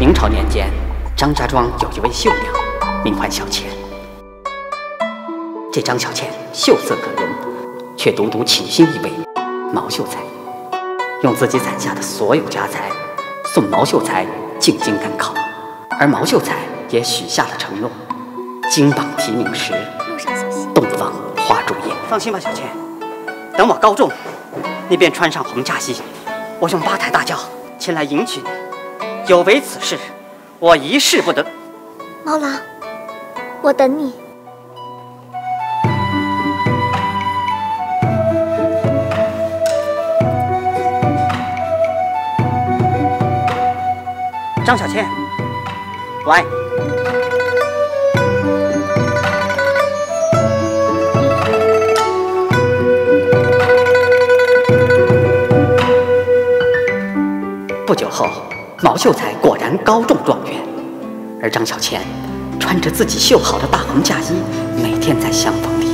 明朝年间，张家庄有一位绣娘，名唤小倩。这张小倩秀色可人，却独独倾心一位毛秀才，用自己攒下的所有家财送毛秀才进京赶考，而毛秀才也许下了承诺：金榜题名时，洞房花烛夜。放心吧，小倩，等我高中，你便穿上红嫁衣，我用八抬大轿前来迎娶你。有违此事，我一事不得。毛郎，我等你。张小倩，我爱你。不久后。毛秀才果然高中状元，而张小倩穿着自己绣好的大红嫁衣，每天在厢房里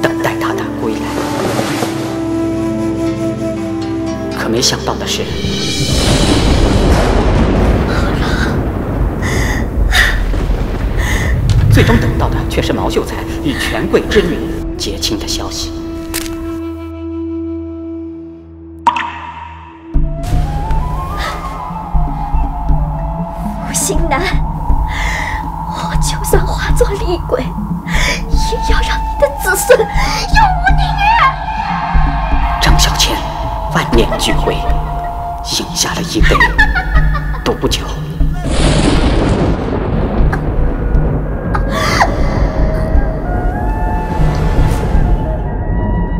等待他的归来。可没想到的是，最终等到的却是毛秀才与权贵之女结亲的消息。心难，我就算化作厉鬼，也要让你的子孙永无宁日。张小倩万念俱灰，饮下了一杯毒酒。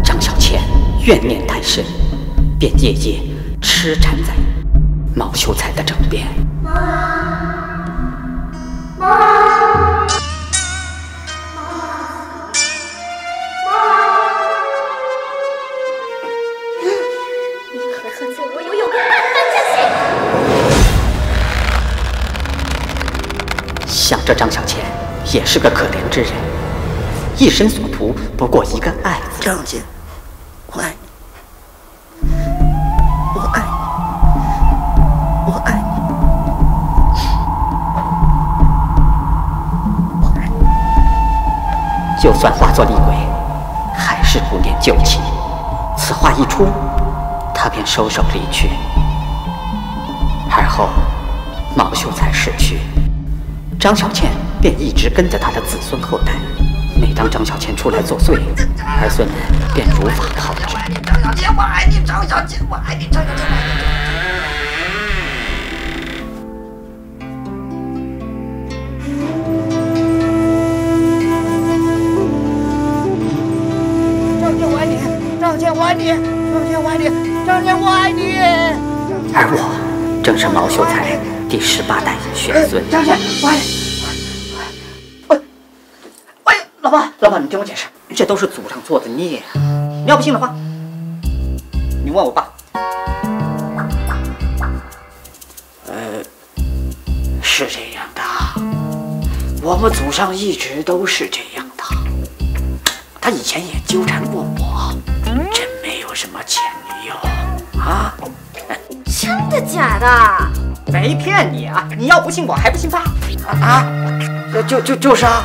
张小倩怨念太深，便夜夜痴缠在毛秀才的枕边。想着张小倩也是个可怜之人，一生所图不过一个爱字。张姐，我爱你，我爱你，我爱你，我爱你。就算化作厉鬼，还是不念旧情。此话一出，他便收手离去。而后，毛秀才逝去。张小倩便一直跟着他的子孙后代。每当张小倩出来作祟，儿孙们便如法炮制。张小倩，我爱你，张小倩，我爱你，张小倩，我爱你。张姐，我爱你，张姐，我爱你，张姐，我爱你，张姐，我爱你。而我正是毛秀才。第十八代玄孙，张倩，我爱你。哎，哎呀，老婆，老婆，你听我解释，这都是祖上做的孽。你要不信的话，你问我爸。呃，是这样的，我们祖上一直都是这样的。他以前也纠缠过我，真没有什么前女友啊。真的假的？没骗你啊！你要不信我，还不信爸？啊啊！就就就是啊！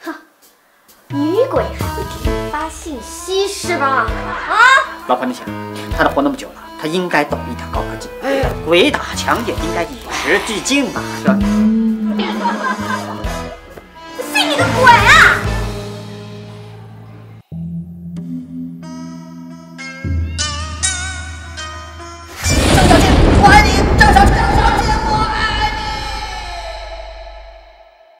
哼，女鬼还会给你发信息是吧？啊！老婆，你想，他都活那么久了，他应该懂一点高科技。哎，鬼打墙也应该与时俱进吧？是吧